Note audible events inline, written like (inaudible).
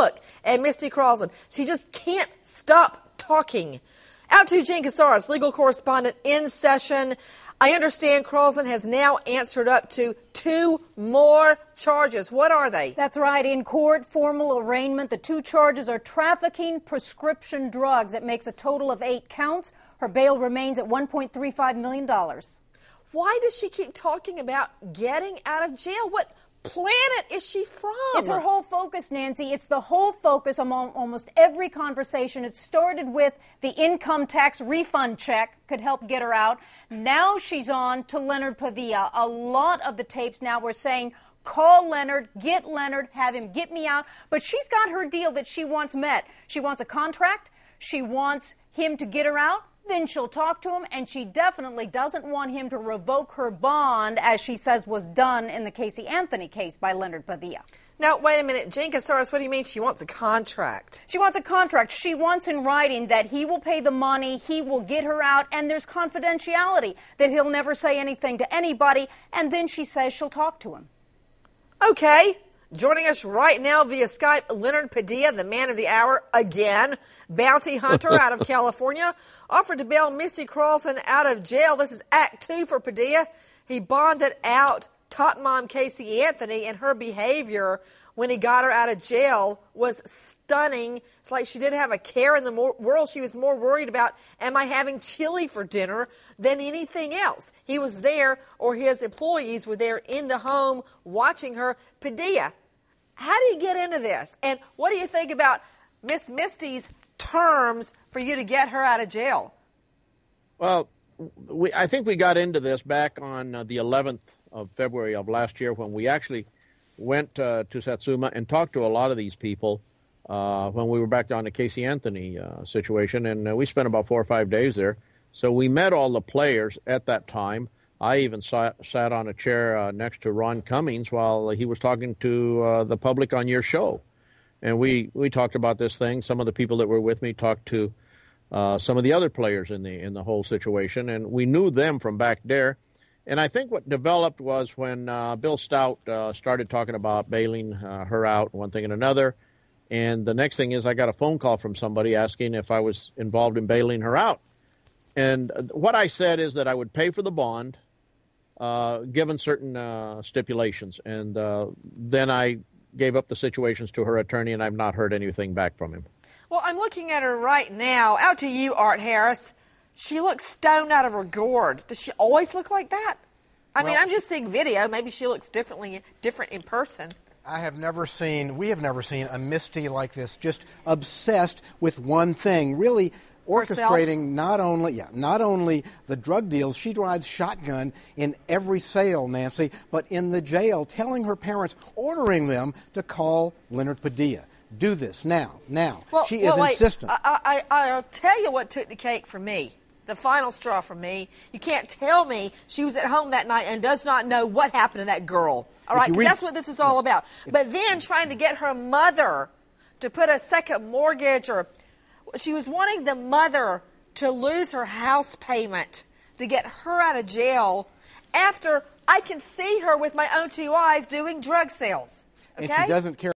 look at Misty Croslin. She just can't stop talking. Out to Jean Casarez, legal correspondent in session. I understand Croslin has now answered up to two more charges. What are they? That's right. In court, formal arraignment. The two charges are trafficking prescription drugs. It makes a total of eight counts. Her bail remains at $1.35 million. Why does she keep talking about getting out of jail? What planet is she from? It's her whole focus, Nancy. It's the whole focus among almost every conversation. It started with the income tax refund check could help get her out. Now she's on to Leonard Padilla. A lot of the tapes now were saying, call Leonard, get Leonard, have him get me out. But she's got her deal that she wants met. She wants a contract. She wants him to get her out then she'll talk to him, and she definitely doesn't want him to revoke her bond, as she says was done in the Casey Anthony case by Leonard Padilla. Now, wait a minute. Jean Casarez, what do you mean she wants a contract? She wants a contract. She wants in writing that he will pay the money, he will get her out, and there's confidentiality, that he'll never say anything to anybody, and then she says she'll talk to him. Okay. Joining us right now via Skype, Leonard Padilla, the man of the hour again, bounty hunter out of (laughs) California, offered to bail Misty Croslin out of jail. This is Act Two for Padilla. He bonded out Tot Mom Casey Anthony, and her behavior when he got her out of jail was stunning. It's like she didn't have a care in the world. She was more worried about, am I having chili for dinner than anything else. He was there, or his employees were there in the home watching her. Padilla, how do you get into this? And what do you think about Miss Misty's terms for you to get her out of jail? Well, we, I think we got into this back on uh, the 11th of February of last year when we actually – went uh, to Satsuma and talked to a lot of these people uh, when we were back down the Casey Anthony uh, situation, and uh, we spent about four or five days there. So we met all the players at that time. I even sat, sat on a chair uh, next to Ron Cummings while he was talking to the public on your show, and we we talked about this thing. Some of the people that were with me talked to some of the other players in the in the whole situation, and we knew them from back there and I think what developed was when uh, Bill Stout uh, started talking about bailing uh, her out, one thing and another. And the next thing is, I got a phone call from somebody asking if I was involved in bailing her out. And what I said is that I would pay for the bond, uh, given certain uh, stipulations. And uh, then I gave up the situations to her attorney, and I've not heard anything back from him. Well, I'm looking at her right now. Out to you, Art Harris. She looks stoned out of her gourd. Does she always look like that? I well, mean, I'm just seeing video. Maybe she looks differently, different in person. I have never seen, we have never seen a Misty like this, just obsessed with one thing, really orchestrating Herself? not only yeah, not only the drug deals, she drives shotgun in every sale, Nancy, but in the jail, telling her parents, ordering them to call Leonard Padilla. Do this now, now. Well, she well, is wait. insistent. I, I, I'll tell you what took the cake for me the final straw for me. You can't tell me she was at home that night and does not know what happened to that girl. All right, read, that's what this is all about. But then trying to get her mother to put a second mortgage, or she was wanting the mother to lose her house payment to get her out of jail after I can see her with my own two eyes doing drug sales. Okay? And she doesn't care.